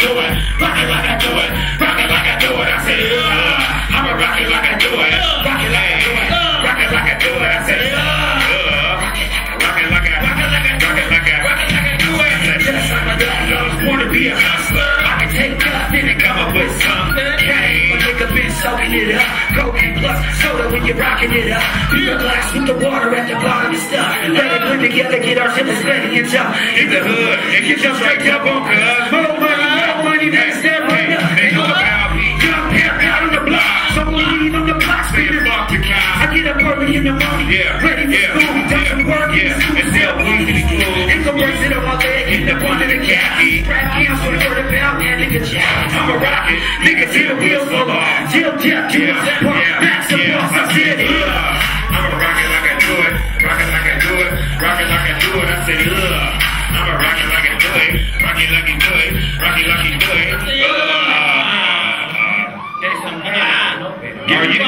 do it. Rock it like I do it. Rock it like I do it. I say, yeah. Soaking it up. Cocaine plus soda when you're rocking it up. Beer glass with the water at the bottom and stuff. Let it blend together, get our simple spending and tough. In the hood, and get you straight up on cuz. More money, more money, that's never enough. They know about me. Young pimp out on the block. So leave on the block, spinning. Fuck the cow. I get up early in the morning. Yeah, ready for yeah, school. Done some work yeah, and still bleeding cool. Income breaks it on my leg, in the front of the khaki. Rap cans for the word about, man, nigga jack. I'm a rocket, nigga, till the wheels yeah, yeah, yeah, yeah, yeah, I said, yeah. I'ma rock it like I do it, rock it like I do it, rock it like I do it, I said, yeah. I'ma rock it like I do it, rock it like I do it, rock it like I do it, uh. There's some, uh. Are you